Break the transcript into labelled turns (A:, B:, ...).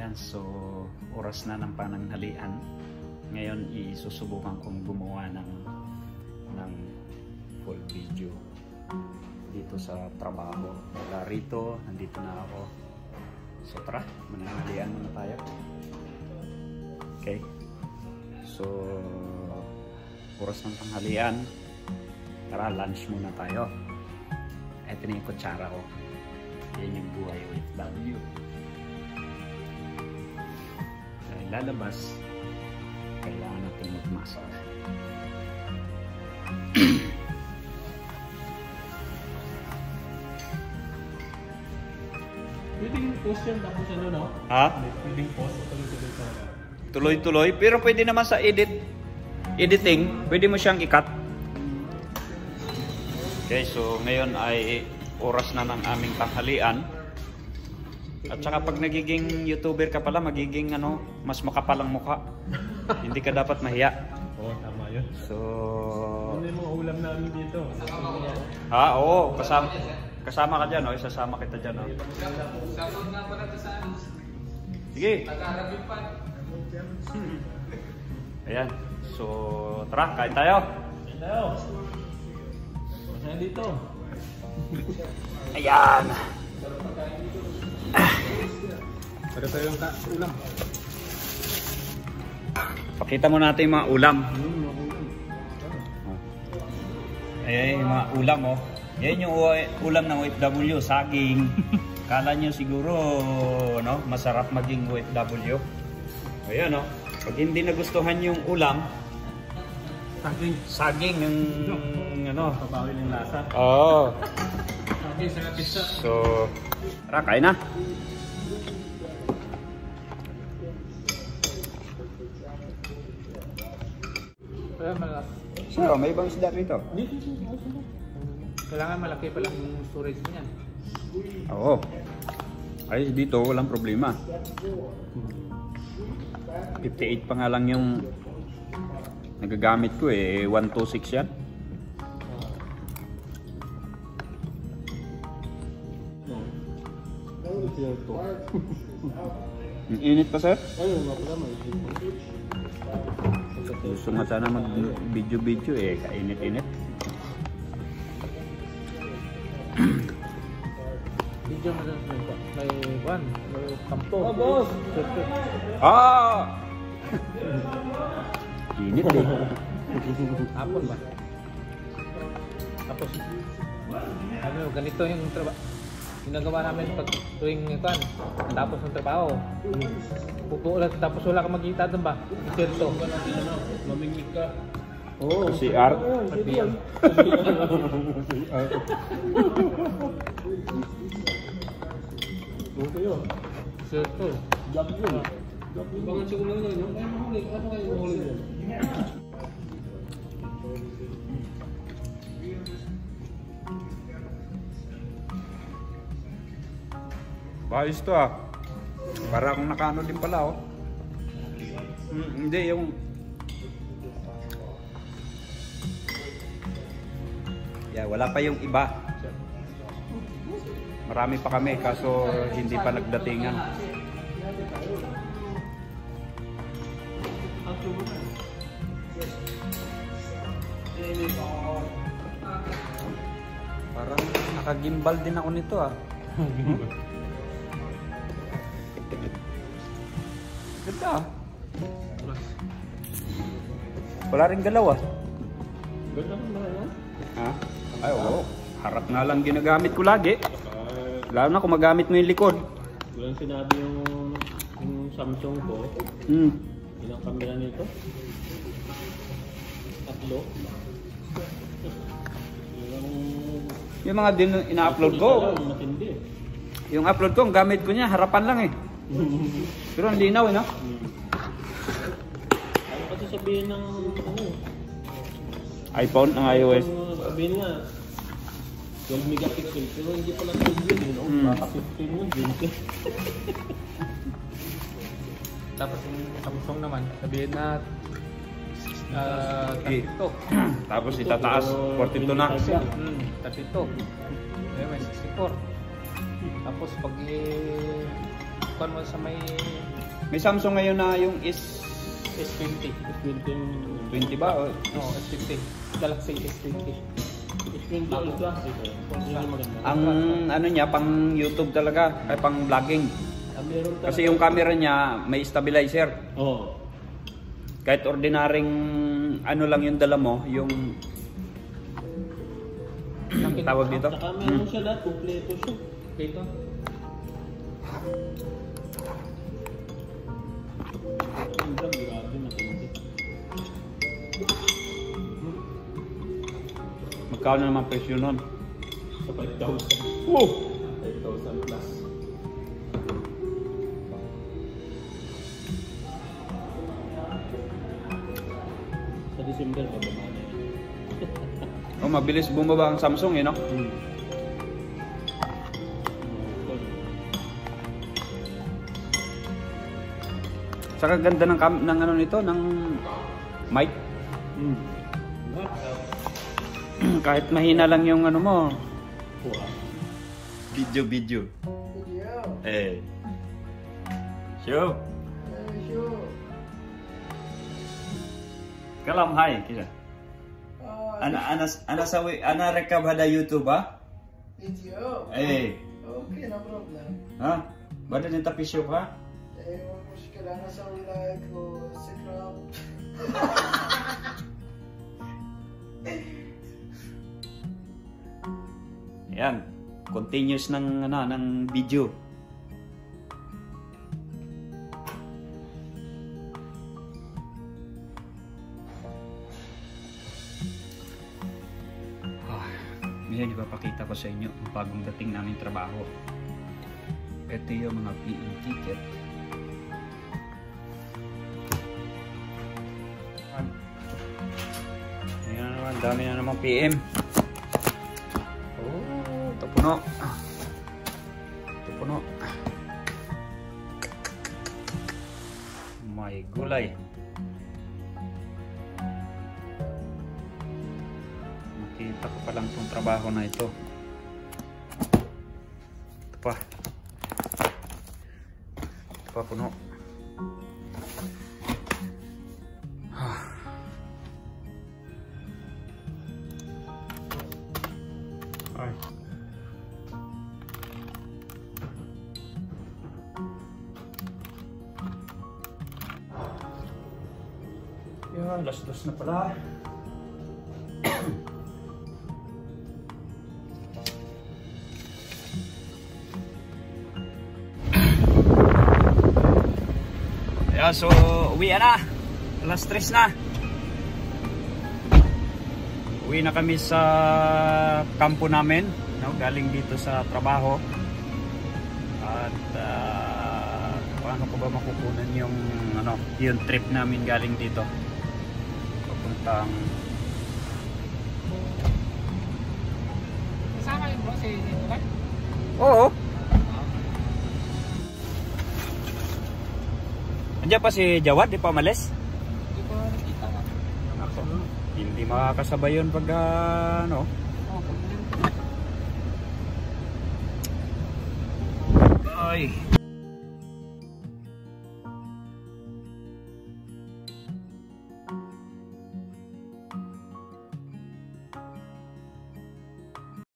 A: Ayan, so oras na ng pananghalian. Ngayon isusubukan kong gumawa ng ng full video dito sa trabaho. Mula rito, nandito na ako. So tara, mananghalian muna tayo. Okay. So oras ng tanghalian. Tara, lunch muna tayo. Ito na yung kutsara ko. Yan yung buhay OFW. Dahil lalabas, kailangan natin magmasok.
B: Pwedeng post yan tapos ano no?
A: Ha?
B: Pwedeng post tuloy-tuloy ka.
A: Tuloy-tuloy. Pero pwede naman sa edit. Editing, pwede mo siyang ikat. Okay, so ngayon ay oras na ng aming tanghalian. At saka pag nagiging YouTuber ka pala, magiging ano, mas makapalang mukha. Hindi ka dapat mahiya.
B: Oo, tama yun.
A: So,
B: Ano yung mga ulam namin dito?
A: ha, oo, kasama, kasama ka dyan, oh. isasama kita dyan. Oh. Sige. Ayan. So, tara, kain tayo.
B: Hello! Masaya dito.
A: Ayan.
B: Para tayo yung ka ulam.
A: Pakita mo natin yung mga ulam. Ayan yung mga ulam, oh. Yan yung ulam ng OFW, saging. Kala nyo siguro, no, masarap maging OFW. Ayan, oh. Pag hindi nagustuhan yung ulam,
B: Saging.
A: saging yung, ano.
B: Pabawi ng lasa.
A: Oo.
B: Pizza.
A: So, tara, kain na. So, may ibang isda rito.
B: Kailangan malaki pa lang yung storage niyan.
A: Oo. Ay, dito, walang problema. 58 pa nga lang yung nagagamit ko eh. 126 yan. Ang init pa, sir?
B: Ayun, mapula
A: Gusto nga sana mag-video-video eh. Kainit-init.
B: Video mo dun may may one, may kampo. Oh, boss!
A: Ah! init eh.
B: Hapon ba? Tapos, ano, ganito yung trabaho. Ginagawa namin pag tuwing kan, tapos ng trabaho. Pupo lang, tapos wala kang magkita doon ba? Isilto. Mamingit ka. Oo.
A: Si Art.
B: Okay yun. Isilto. Job yun. Bakit siguro yun yun? Ay, mahuli. Ano kayo mahuli yun?
A: Bayos to ah. Para akong nakaano din pala oh. Mm, hindi yung Yeah, wala pa yung iba. Marami pa kami kaso hindi pa nagdatingan. Parang nakagimbal din ako nito ah. Ganda ah. Wala rin galaw ah.
B: Ganda ba yun?
A: Ha? Ay oo. Harap nga lang ginagamit ko lagi. Lalo na kung magamit mo yung likod.
B: Walang sinabi yung, yung Samsung ko.
A: Hmm.
B: Ilang camera nito? Tatlo. Yung
A: mga din ina-upload ko.
B: Matindi.
A: Yung upload ko, ang gamit ko niya, harapan lang eh. Pero ang linaw eh no?
B: Ano kasi sabihin ng ano?
A: iPhone ng iOS.
B: Ang Sabihin nga 12 megapixel pero hindi pala 12 yun, you know?
A: Hmm.
B: Baka 15 yun, 20. Tapos yung Samsung naman, sabihin na uh,
A: Eh.
B: 32.
A: Tapos itataas, 42 na.
B: Hmm, 32. Ayun, may 64. Tapos pag eh, kuan mo sa may
A: May Samsung ngayon na yung S
B: S20.
C: S20 yung...
A: 20 ba? O,
B: No, S20. Galaxy S20.
C: S20 Ultra.
A: Ang ano niya pang YouTube talaga, ay pang vlogging.
C: Ah,
A: Kasi yung camera niya may stabilizer.
C: Oo.
A: Kahit ordinaryong ano lang yung dala mo, yung
B: Nakita
A: tawag dito.
C: Saka
A: Hmm.
C: meron siya lahat. Kompleto siya.
B: Dito.
A: Magkano naman presyo nun?
C: Sa 5,000.
A: Woo!
C: 5,000 plus. Sa December, bababa na yun.
A: Oh, mabilis bumaba ang Samsung eh, no?
C: Hmm.
A: Saka ganda ng, ng ano nito, ng mic.
C: Hmm.
A: Kahit mahina lang yung ano mo.
C: Kuha.
A: Video, video. Eh. Show. Kalam hai kisa. Ana ana ana sawi ana rekab hada YouTube ha?
D: Video?
A: Eh.
D: Okay, no problem.
A: Ha? Bada ni tapi show ha?
D: Eh, mo siya kailangan sa like o Instagram.
A: Yan. Continuous ng ano ng video. Ah, Ngayon ipapakita ko sa inyo ang bagong dating namin trabaho. Ito yung mga PE ticket. Ayan na naman, dami na namang PM. Puno. Ito puno. May gulay. Nakita ko pa lang itong trabaho na ito. Ito pa. Ito pa puno. Yan, last-last na pala. Ayan, so uwi na. Alas 3 na. Uwi na kami sa kampo namin, no? galing dito sa trabaho. At ah, paano ko ba makukunan yung ano, yung trip namin galing dito? Papuntang
B: Kasama yung bro si Tukan?
A: Oo. Andiyan pa si Jawad, di pa umalis?
B: Hindi ko nakita ka.
A: Ako. Hindi makakasabay yun pag ano.
B: Oh,
A: Ay.